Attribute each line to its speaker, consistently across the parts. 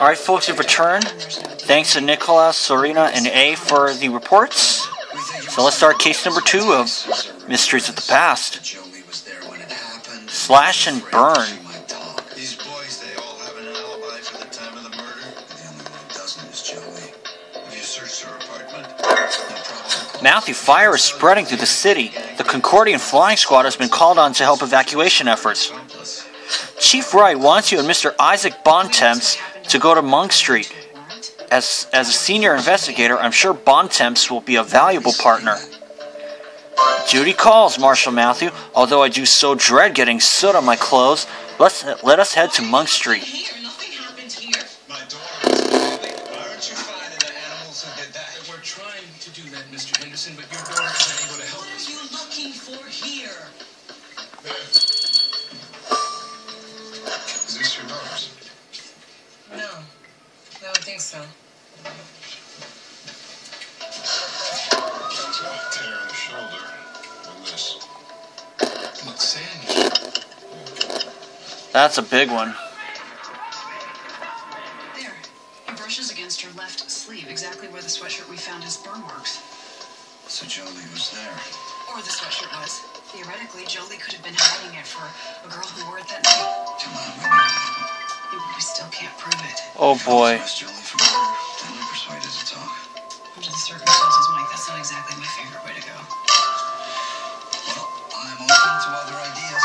Speaker 1: Alright, folks, we've returned. Thanks to Nicola, Serena, and A for the reports. So let's start case number two of Mysteries of the Past.
Speaker 2: Jolie was there when it happened.
Speaker 1: Slash and burn.
Speaker 2: My.
Speaker 3: These boys, they all have an alibi for the time of the murder.
Speaker 2: The only one doesn't is Jolie.
Speaker 3: Have you searched her apartment? No problem.
Speaker 1: Matthew, fire is spreading through the city. The Concordian Flying Squad has been called on to help evacuation efforts. Chief Wright wants you and Mr. Isaac Bontemps to go to Monk Street. As, as a senior investigator, I'm sure Bontemps will be a valuable partner. Duty calls, Marshal Matthew. Although I do so dread getting soot on my clothes, let's let us head to Monk Street.
Speaker 4: Mr. Henderson, but your daughter's not able to help
Speaker 5: What are you looking for here?
Speaker 3: Is this your daughter's?
Speaker 5: No, I don't think so.
Speaker 3: That's a tear in the shoulder. And this.
Speaker 4: Look, Sandy.
Speaker 1: That's a big one.
Speaker 6: There. He brushes against her left sleeve, exactly where the sweatshirt we found has burn marks.
Speaker 2: So Jolie was there.
Speaker 6: Or the sweatshirt was. Theoretically, Jolie could have been hiding it for a girl who wore it that night.
Speaker 2: Come on, it.
Speaker 6: Still can't prove it.
Speaker 1: Oh boy.
Speaker 2: Arrest Jolie for murder. Then we persuade her to talk.
Speaker 6: Under the circumstances, Mike, that's not exactly my favorite way to go.
Speaker 2: Well, I'm open to other ideas.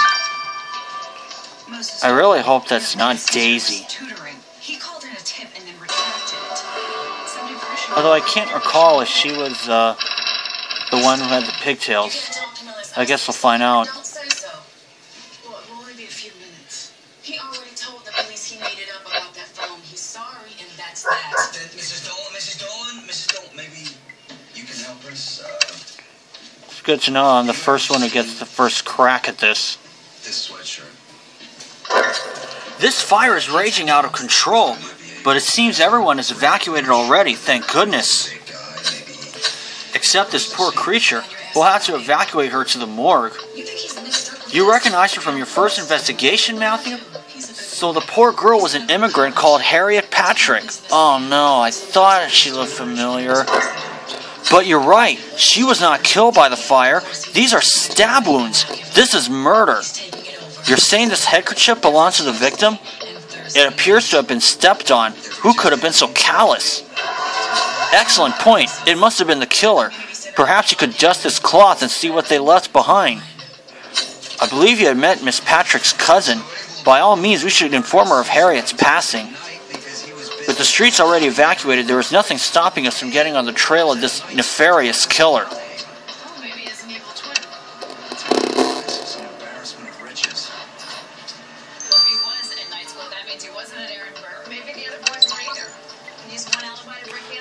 Speaker 6: Moses
Speaker 1: I really hope that's not
Speaker 6: his sister was
Speaker 1: Daisy.
Speaker 6: Tutoring. He called in a tip and then retracted it. Sounded pretty sure-
Speaker 1: Although I can't recall if she was uh, the one who had the pigtails. I guess we'll find out. Good to know I'm the first one who gets the first crack at this.
Speaker 2: this sweatshirt.
Speaker 1: This fire is raging out of control, but it seems everyone is evacuated already, thank goodness.
Speaker 2: Big guy, maybe.
Speaker 1: Except this poor creature. We'll have to evacuate her to the morgue.
Speaker 5: You think he's Mr.
Speaker 1: You recognize her from your first investigation, Matthew? So the poor girl was an immigrant called Harriet Patrick. Oh no, I thought she looked familiar. But you're right, she was not killed by the fire. These are stab wounds. This is murder. You're saying this handkerchief belongs to the victim? It appears to have been stepped on. Who could have been so callous? Excellent point. It must have been the killer. Perhaps you could dust his cloth and see what they left behind. I believe you had met Miss Patrick's cousin. By all means, we should inform her of Harriet's passing. With the streets already evacuated, there is nothing stopping us from getting on the trail of this nefarious killer.
Speaker 6: Well,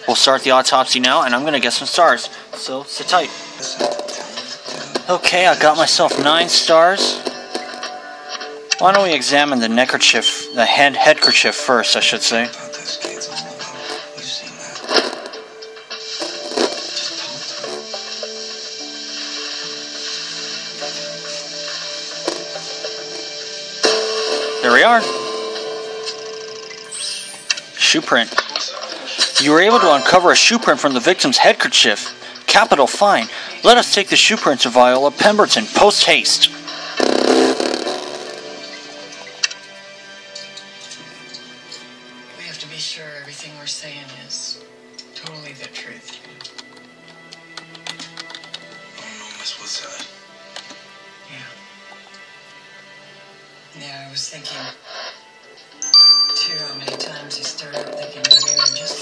Speaker 6: was
Speaker 1: start the autopsy now, and I'm going to get some stars. So sit tight. Okay, I got myself nine stars. Why don't we examine the neckerchief, the head headkerchief first, I should say. Shoe print. You were able to uncover a shoe print from the victim's headkerchief. Capital fine. Let us take the shoe print to Viola Pemberton, post haste.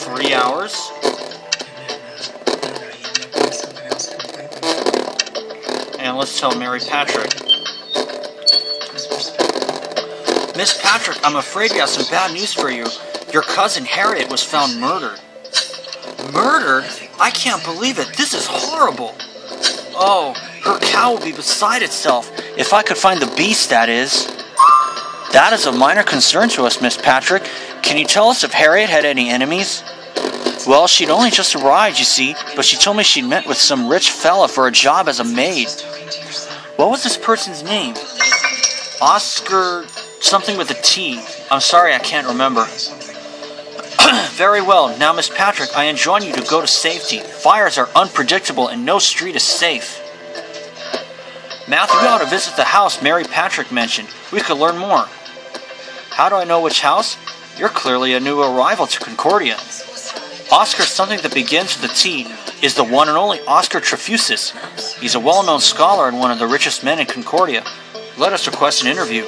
Speaker 1: Else hours.
Speaker 6: And
Speaker 1: let's tell Mary Patrick. Miss Patrick, I'm afraid we have some bad news for you. Your cousin Harriet was found murdered. Murdered? I can't believe it. This is horrible. Oh, her cow will be beside itself. If I could find the beast, that is. That is of minor concern to us, Miss Patrick. Can you tell us if Harriet had any enemies? Well, she'd only just arrived, you see, but she told me she'd met with some rich fella for a job as a maid. What was this person's name? Oscar something with a T. I'm sorry, I can't remember. Very well. Now, Miss Patrick, I enjoin you to go to safety. Fires are unpredictable and no street is safe. Matthew, we ought to visit the house Mary Patrick mentioned. We could learn more. How do I know which house? You're clearly a new arrival to Concordia. Oscar, something that begins with a T, is the one and only Oscar Trefusis. He's a well known scholar and one of the richest men in Concordia. Let us request an interview.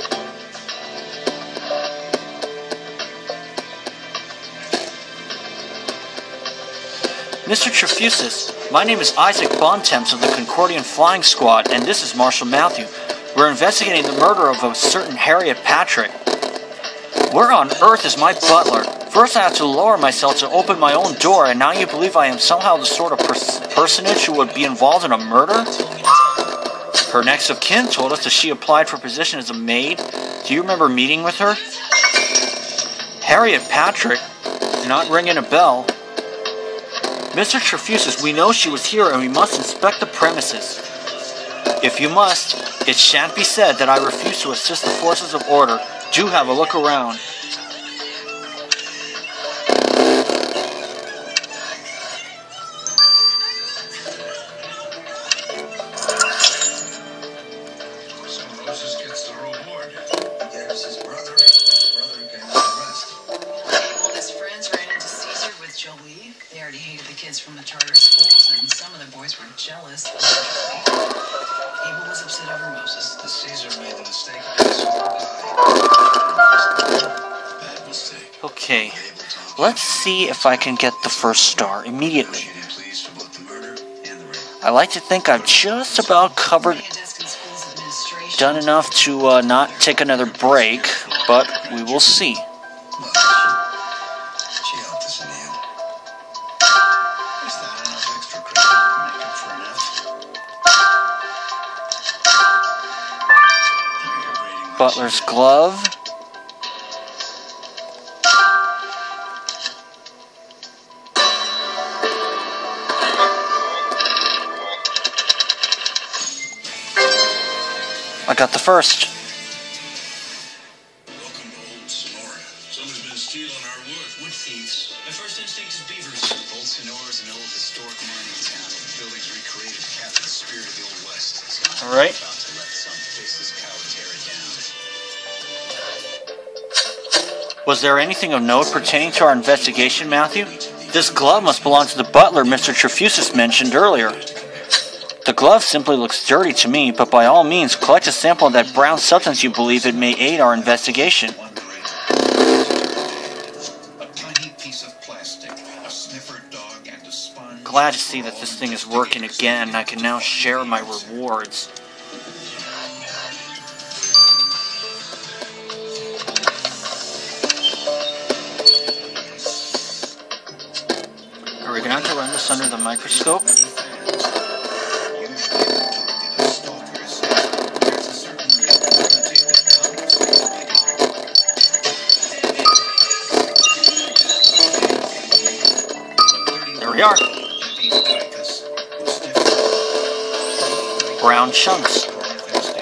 Speaker 1: Mr. Trefusis, my name is Isaac Bontemps of the Concordian Flying Squad, and this is Marshal Matthew. We're investigating the murder of a certain Harriet Patrick. Where on earth is my butler? First, I had to lower myself to open my own door, and now you believe I am somehow the sort of pers- personage who would be involved in a murder? Her next of kin told us that she applied for a position as a maid. Do you remember meeting with her? Harriet Patrick? Not ringing a bell. Mr. Trefusis, we know she was here and we must inspect the premises. If you must, it shan't be said that I refuse to assist the forces of order. Do have a look around.
Speaker 4: So Moses gets the reward.
Speaker 2: There's his brother. Brother gets the rest.
Speaker 6: Well, his friends ran into Caesar with Jolie. They already hated the kids from the charter schools, and some of the boys were jealous. Abel was upset over Moses.
Speaker 2: The Caesar made the mistake
Speaker 1: Okay, let's see if I can get the first star immediately. I like to think I've just about covered, done enough to uh, not take another break, but we will see. Butler's
Speaker 2: she tear it down.
Speaker 1: Was there anything of note pertaining to our investigation, Matthew? This glove must belong to the butler Mr. Trefusis mentioned earlier. Glove simply looks dirty to me, but by all means, collect a sample of that brown substance you believe it may aid our investigation. Glad to see that this thing is working again and I can now share my rewards. Are we going to run this under the microscope? Brown chunks.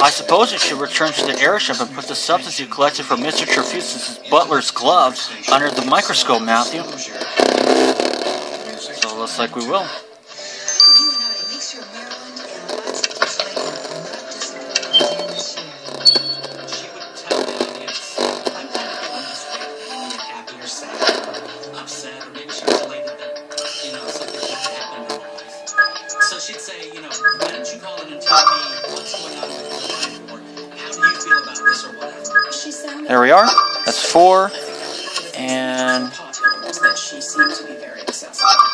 Speaker 1: I suppose you should return to the airship and put the substance you collected from Mr. Trefusis' butler's glove under the microscope, Matthew. So it looks like we will.
Speaker 7: Why don't you call in and tell me what's going on with your life, or how do you feel about this, or whatever.
Speaker 1: There we are. That's four. And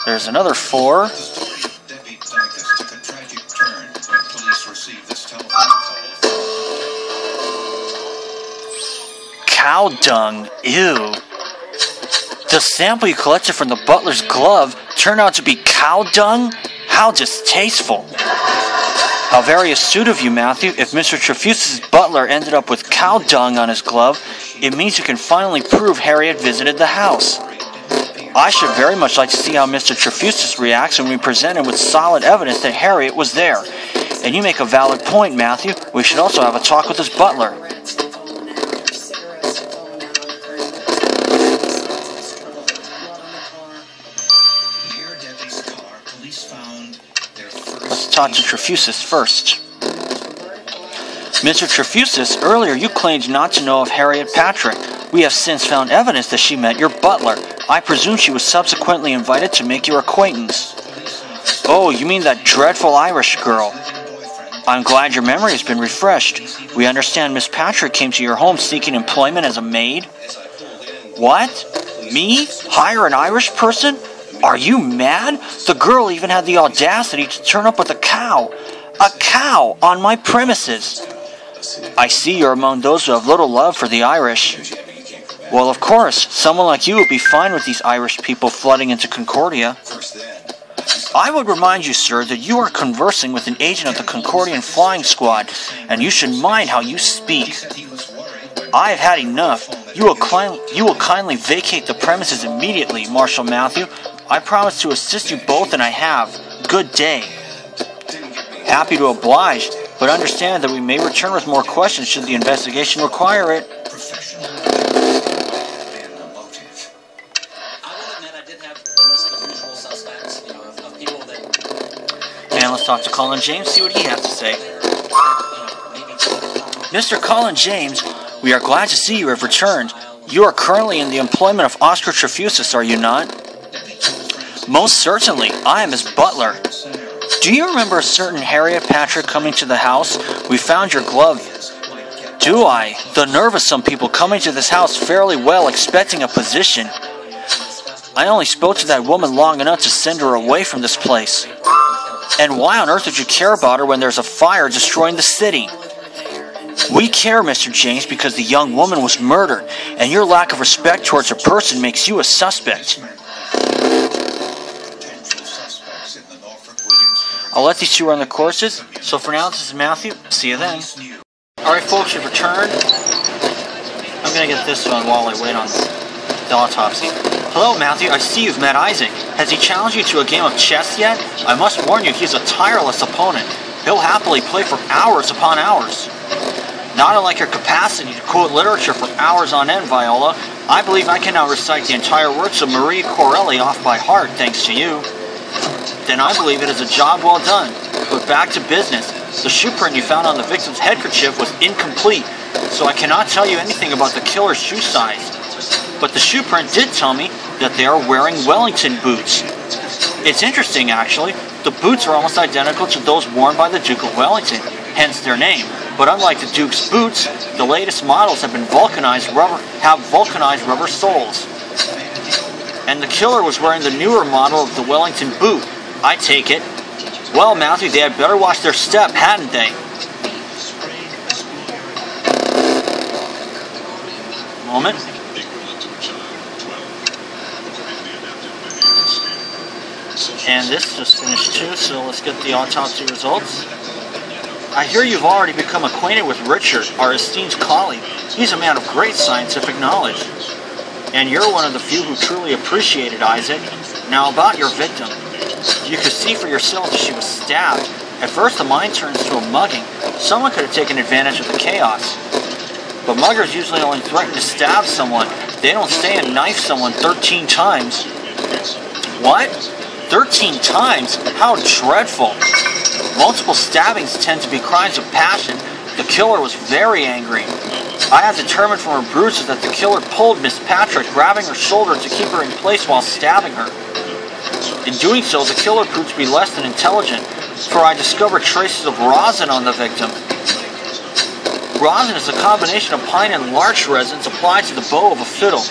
Speaker 1: there's another four. Cow dung. Ew. The sample you collected from the butler's glove turned out to be cow dung? How distasteful. How very astute of you, Matthew. If Mr. Trefusis' butler ended up with cow dung on his glove, it means you can finally prove Harriet visited the house. I should very much like to see how Mr. Trefusis reacts when we present him with solid evidence that Harriet was there. And you make a valid point, Matthew. We should also have a talk with his butler. Talk to Trefusis first. Mr. Trefusis, earlier you claimed not to know of Harriet Patrick. We have since found evidence that she met your butler. I presume she was subsequently invited to make your acquaintance. Oh, you mean that dreadful Irish girl? I'm glad your memory has been refreshed. We understand Miss Patrick came to your home seeking employment as a maid. What? Me? Hire an Irish person? Are you mad? The girl even had the audacity to turn up with a cow. A cow on my premises. I see you're among those who have little love for the Irish. Well, of course, someone like you would be fine with these Irish people flooding into Concordia. I would remind you, sir, that you are conversing with an agent of the Concordian Flying Squad, and you should mind how you speak. I have had enough. You will, you will kindly vacate the premises immediately, Marshal Matthew. I promise to assist you both, and I have. Good day. Happy to oblige, but understand that we may return with more questions should the investigation require it. And let's talk to Colin James, see what he has to say. Mr. Colin James, we are glad to see you have returned. You are currently in the employment of Oscar Trefusis, are you not? Most certainly. I am his butler. Do you remember a certain Harriet Patrick coming to the house? We found your glove. Do I? The nerve of some people coming to this house fairly well expecting a position. I only spoke to that woman long enough to send her away from this place. And why on earth would you care about her when there's a fire destroying the city? We care, Mr. James, because the young woman was murdered, and your lack of respect towards her person makes you a suspect. I'll let these two run their courses. So for now, this is Matthew. See you then. Alright, folks, you've returned. I'm gonna get this one while I wait on the autopsy. Hello, Matthew. I see you've met Isaac. Has he challenged you to a game of chess yet? I must warn you, he's a tireless opponent. He'll happily play for hours upon hours. Not unlike your capacity to quote literature for hours on end, Viola, I believe I can now recite the entire works of Marie Corelli off by heart, thanks to you. Then I believe it is a job well done. But back to business. The shoe print you found on the victim's handkerchief was incomplete, so I cannot tell you anything about the killer's shoe size. But the shoe print did tell me that they are wearing Wellington boots. It's interesting, actually. The boots are almost identical to those worn by the Duke of Wellington, hence their name. But unlike the Duke's boots, the latest models have been vulcanized rubber have vulcanized rubber soles. And the killer was wearing the newer model of the Wellington boot. I take it. Well, Matthew, they had better watch their step, hadn't they? Moment. And this just finished too, so let's get the autopsy results. I hear you've already become acquainted with Richard, our esteemed colleague. He's a man of great scientific knowledge. And you're one of the few who truly appreciated Isaac. Now about your victim. You could see for yourself that she was stabbed. At first the mind turns to a mugging. Someone could have taken advantage of the chaos. But muggers usually only threaten to stab someone. They don't stay and knife someone 13 times. What? 13 times? How dreadful. Multiple stabbings tend to be crimes of passion. The killer was very angry. I have determined from her bruises that the killer pulled Miss Patrick, grabbing her shoulder to keep her in place while stabbing her. In doing so, the killer proved to be less than intelligent, for I discovered traces of rosin on the victim. Rosin is a combination of pine and larch resins applied to the bow of a fiddle.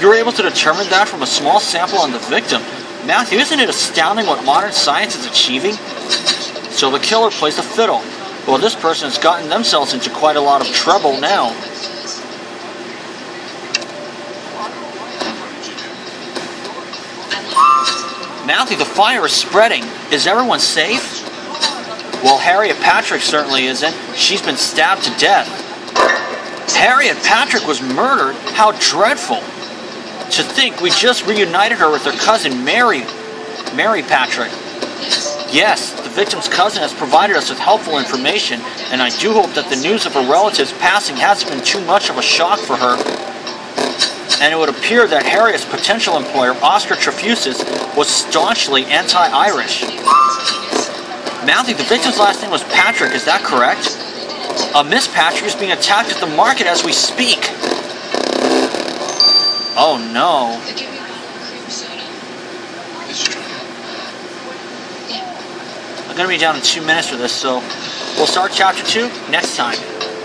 Speaker 1: You were able to determine that from a small sample on the victim. Matthew, isn't it astounding what modern science is achieving? So the killer plays the fiddle. Well, this person has gotten themselves into quite a lot of trouble now. Matthew, the fire is spreading. Is everyone safe? Well, Harriet Patrick certainly isn't. She's been stabbed to death. Harriet Patrick was murdered? How dreadful. To think we just reunited her with her cousin Mary. Mary Patrick. Yes, victim's cousin has provided us with helpful information, and I do hope that the news of her relative's passing hasn't been too much of a shock for her. And it would appear that Harriet's potential employer, Oscar Trefusis, was staunchly anti-Irish. Matthew, the victim's last name was Patrick, is that correct? Uh, Miss Patrick is being attacked at the market as we speak. Oh no.
Speaker 8: Give me one cream soda.
Speaker 2: It's true.
Speaker 1: I'm gonna be down in two minutes for this, so we'll start chapter two next time.